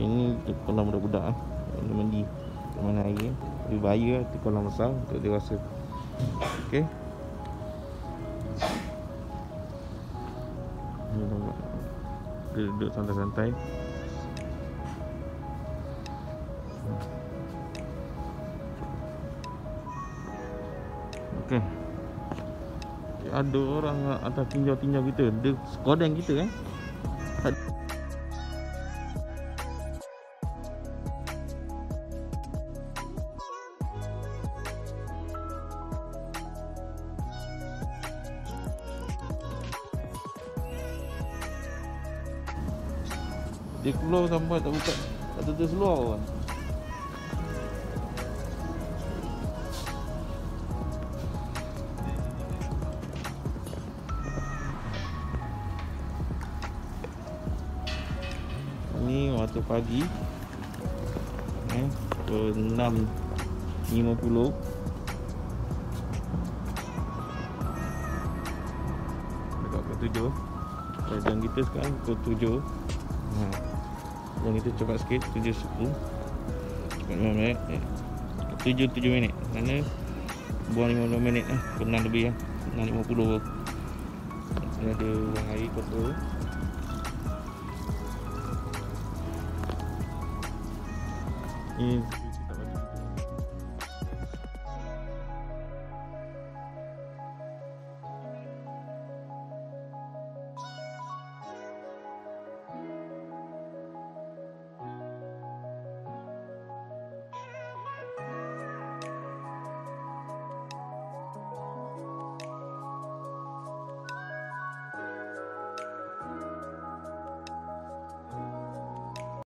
Ini kolam budak-budak ah. Dia mandi kat mana air. Lebih bahaya tu kolam besar untuk dewasa. Okey. Ni nampak. Dia duduk santai-santai. Okey. Ada orang atas tinjau-tinjau kita. Dia skodeng kita eh. Dia keluar sampai tak buka Tak tutup seluar pun. Ni waktu pagi Eh Pukul 6.50 Dekat pukul 7 Jam kita sekarang pukul 7 ha. Jam kita cepat sikit 7.10 Cepat 5 minit. Eh. 7 7 minit. Mana? Buang 15 minit lah. Pernah lebih lah. 6.50 Ini ada buang air kotor Ini